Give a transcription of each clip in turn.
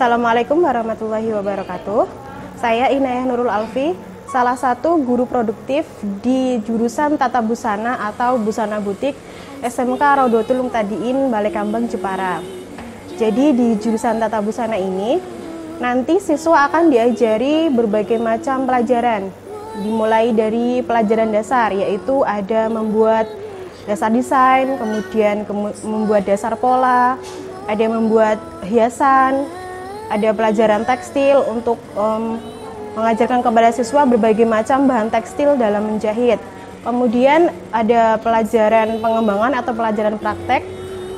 Assalamualaikum warahmatullahi wabarakatuh. Saya Inayah Nurul Alfi, salah satu guru produktif di jurusan Tata Busana atau Busana Butik SMK Raudotul Mutadiin Balekambang Jepara. Jadi di jurusan Tata Busana ini nanti siswa akan diajari berbagai macam pelajaran. Dimulai dari pelajaran dasar yaitu ada membuat dasar desain, kemudian membuat dasar pola, ada membuat hiasan, ada pelajaran tekstil untuk um, mengajarkan kepada siswa berbagai macam bahan tekstil dalam menjahit. Kemudian ada pelajaran pengembangan atau pelajaran praktek.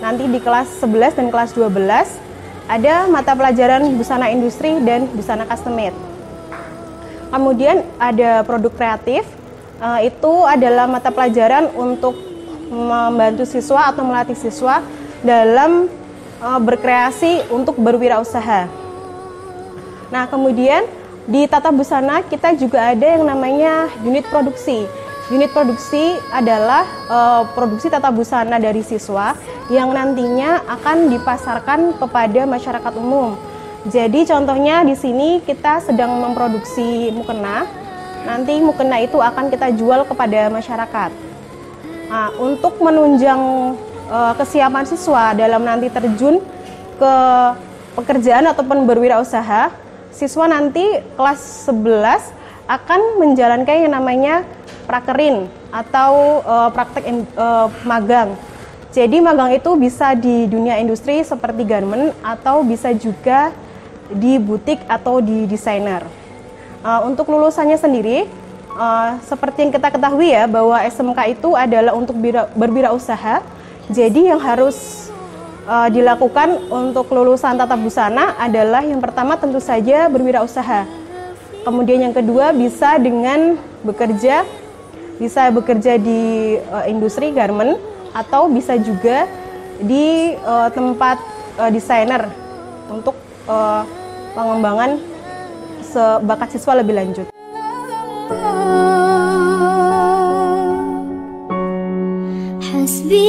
Nanti di kelas 11 dan kelas 12 ada mata pelajaran busana industri dan busana custom made. Kemudian ada produk kreatif. Uh, itu adalah mata pelajaran untuk membantu siswa atau melatih siswa dalam uh, berkreasi untuk berwirausaha. Nah, kemudian di tata busana kita juga ada yang namanya unit produksi. Unit produksi adalah uh, produksi tata busana dari siswa yang nantinya akan dipasarkan kepada masyarakat umum. Jadi contohnya di sini kita sedang memproduksi mukena. Nanti mukena itu akan kita jual kepada masyarakat. Nah, untuk menunjang uh, kesiapan siswa dalam nanti terjun ke pekerjaan ataupun berwirausaha, siswa nanti kelas 11 akan menjalankan yang namanya prakerin atau uh, praktek uh, magang. Jadi magang itu bisa di dunia industri seperti garment atau bisa juga di butik atau di desainer. Uh, untuk lulusannya sendiri, uh, seperti yang kita ketahui ya bahwa SMK itu adalah untuk berwirausaha. Jadi yang harus uh, dilakukan untuk lulusan tata busana adalah yang pertama tentu saja berwirausaha. Kemudian yang kedua bisa dengan bekerja bisa bekerja di uh, industri garment atau bisa juga di uh, tempat uh, desainer untuk uh, pengembangan sebakat siswa lebih lanjut. Hasbi